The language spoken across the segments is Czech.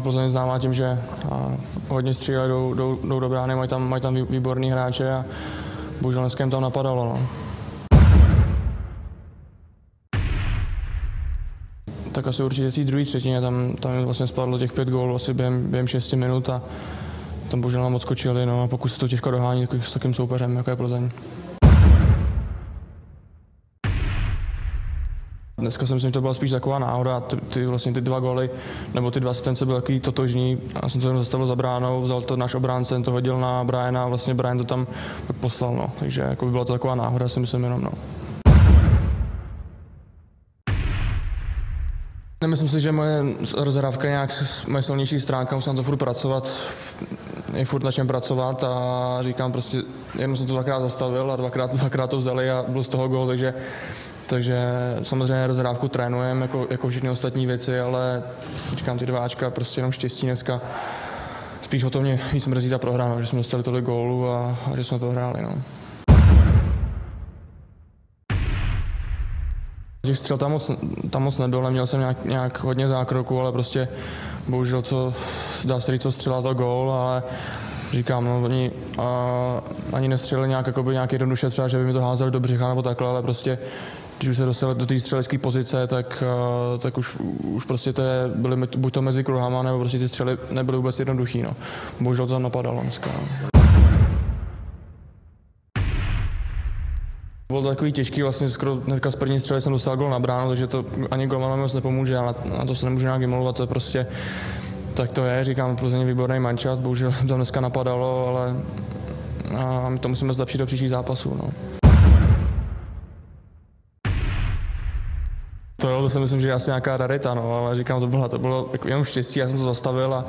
Plzeň známá tím, že hodně střílejí, jdou, jdou, jdou do brány, mají tam, mají tam výborný hráče a bohužel dneska jim tam napadalo. No. Tak asi určitě v té druhé třetině, tam, tam vlastně spadlo těch pět gólů asi během, během šesti minut a tam bohužel nám odskočili no, a pokud se to těžko dohání s takým soupeřem, jako je Plzeň. Dneska si myslím, že to byla spíš taková náhoda. Ty, ty vlastně ty dva goly, nebo ty dva asistence byly takový totožní. Já jsem to zastavil za bránou, vzal to náš obránce, ten to hodil na Briana a vlastně Brian to tam poslal. No. Takže jako by byla to taková náhoda, si myslím jenom. No. Nemyslím si, že moje rozhrávka je nějak moje silnější stránka, musím na to furt pracovat, je furt na čem pracovat a říkám prostě, jenom jsem to dvakrát zastavil a dvakrát, dvakrát to vzali a byl z toho gol, takže takže samozřejmě rozhrávku trénujeme jako, jako všechny ostatní věci, ale říkám ty dváčka, prostě jenom štěstí dneska. Spíš o to mě víc mrzí ta prohra, no, že jsme dostali tolik gólů a, a že jsme to hráli. No. Těch střel tam moc, tam moc nebylo, neměl jsem nějak, nějak hodně zákroku, ale prostě bohužel co, dá se říct, co střela to gól, ale říkám, no, oni a, ani nestřelili nějak, jakoby, nějak jednoduše třeba, že by mi to házeli do břicha nebo takhle, ale prostě když už se dostali do té střelecké pozice, tak, tak už, už prostě to je, byly buď to mezi kruhama, nebo prostě ty střely nebyly vůbec jednoduchý. No. Bohužel to tam napadalo dneska. No. Bylo to takový těžký, vlastně skoro hnedka z první střely jsem dostal gol na bránu, takže to ani golmanovi moc nepomůže, já na, to se nemůžu nějak vymlouvat, to je prostě, tak to je, říkám, Plzeň výborný mančat, bohužel to dneska napadalo, ale a my to musíme zlepšit do příštích zápasů. No. To jo, to si myslím, že je asi nějaká rarita, no, ale říkám, to bylo, to bylo jako jenom štěstí, já jsem to zastavil a,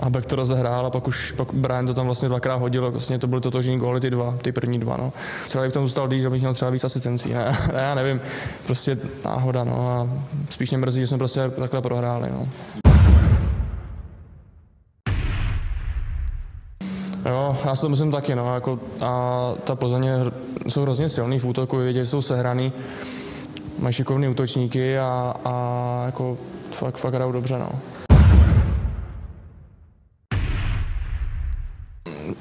a Beck to rozehrál a pak už pak Brian to tam vlastně dvakrát hodil, vlastně to byly totožní góly, ty dva, ty první dva, no. Třeba bych tam zůstal díl, že bych měl třeba víc asistencí, ne, ne, já nevím, prostě náhoda, no a spíš mě mrzí, že jsme prostě takhle prohráli, no. Jo, já si to myslím taky, no, jako, a ta Plzeň jsou hrozně silný v útoku, vidět, že jsou sehraný, mají šikovný útočníky a, a jako fakt, fakt hrajou dobře. No.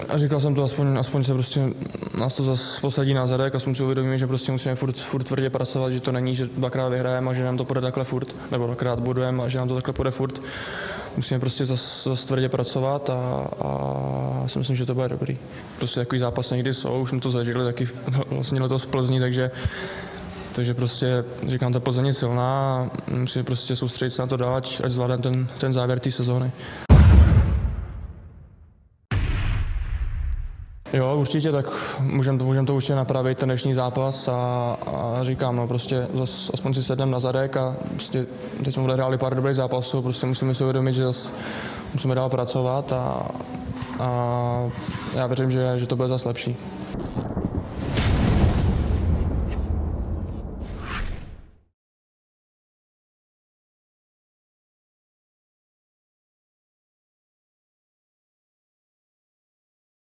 A říkal jsem to, aspoň, aspoň se prostě nás to zase posadí na zadek a jsme si uvědomili, že prostě musíme furt, furt tvrdě pracovat, že to není, že dvakrát vyhrajeme a že nám to půjde takhle furt, nebo dvakrát budujeme a že nám to takhle půjde furt. Musíme prostě zase, zase tvrdě pracovat a, a si myslím, že to bude dobrý. Prostě takový zápas někdy jsou, už jsme to zažili taky vlastně letos v Plzni, takže takže prostě říkám, ta Plzeň je silná a musíme prostě soustředit se na to dál, ať, ať zvládneme ten, ten závěr té sezóny. Jo, určitě, tak můžeme to, můžem to určitě napravit, ten dnešní zápas a, a říkám, no prostě zas, aspoň si sedneme na zadek a prostě teď jsme odehráli pár dobrých zápasů, prostě musíme si uvědomit, že zase musíme dál pracovat a, a já věřím, že, že to bude zase lepší.